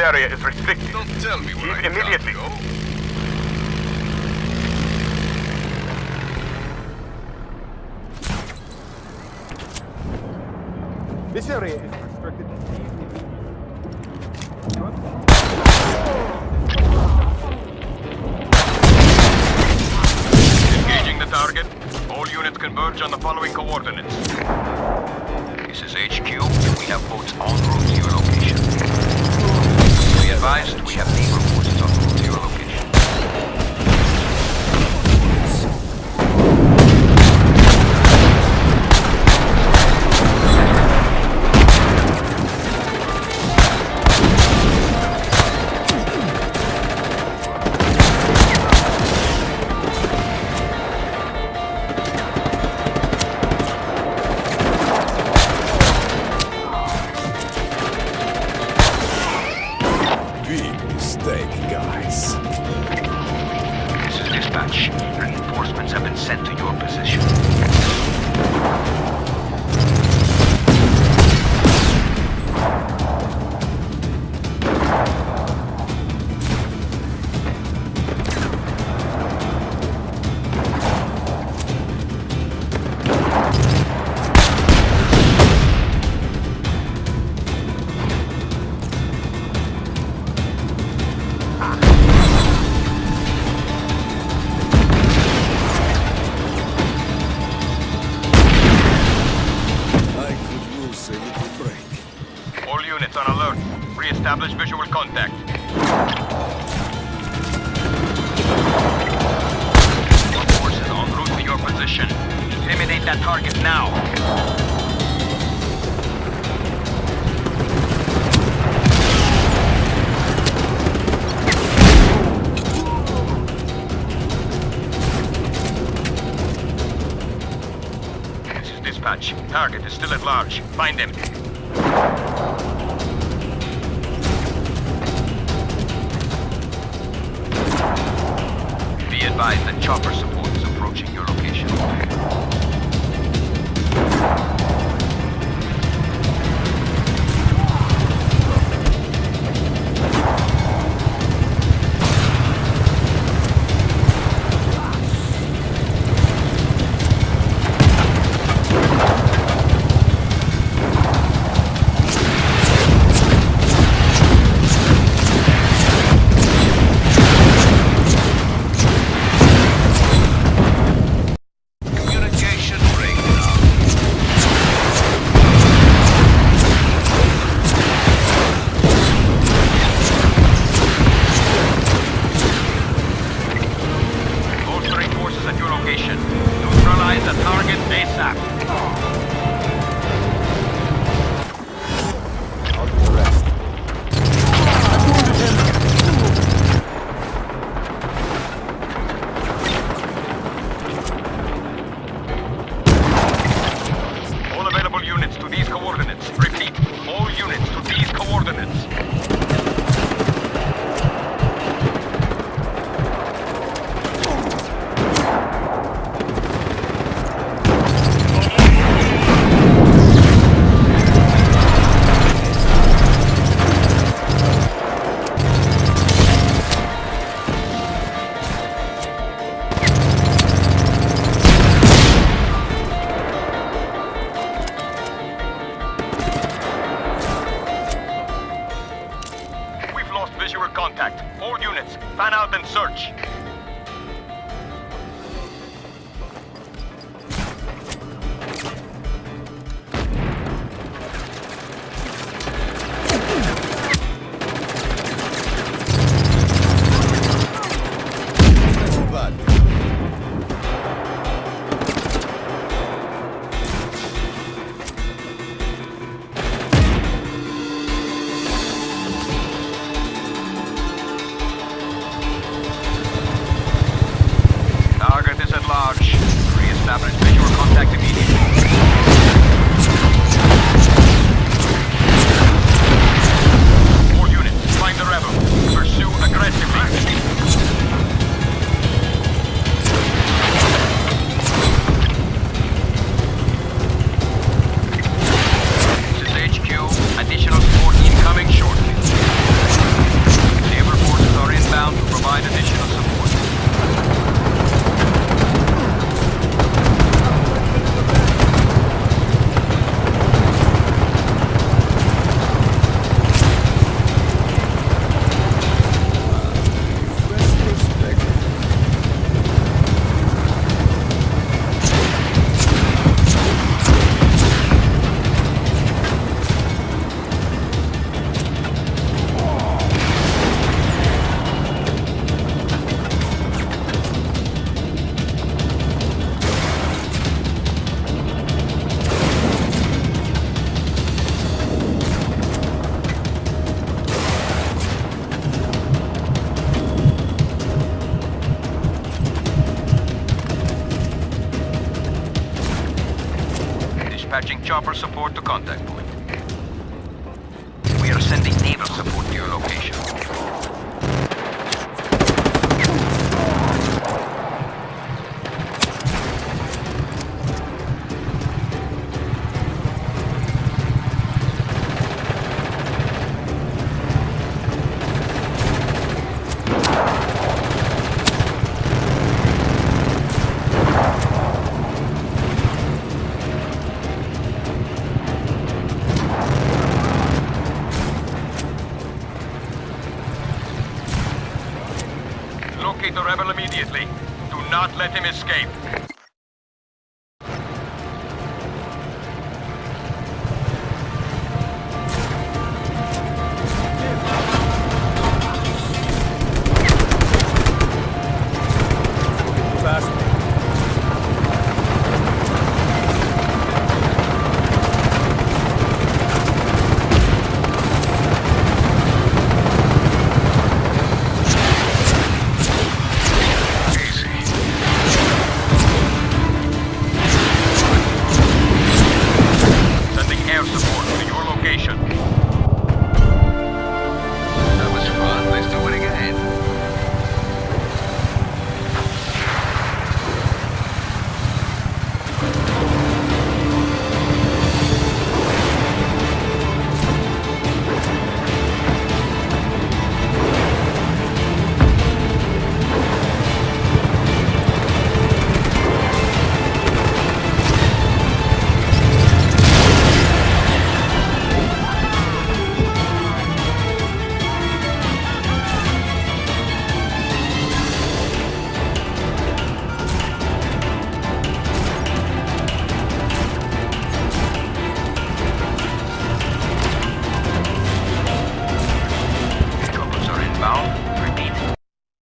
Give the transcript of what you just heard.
area is restricted. Don't tell me where Leave I immediately. go. This area is restricted. Engaging the target. All units converge on the following coordinates. Advised, Reinforcements have been sent to your position. Units on alert. Re-establish visual contact. Your forces en route to your position. Eliminate that target now. This is dispatch. Target is still at large. Find him. Chopper support established Dispatching chopper support to contact point. We are sending naval support to your location. Let him escape.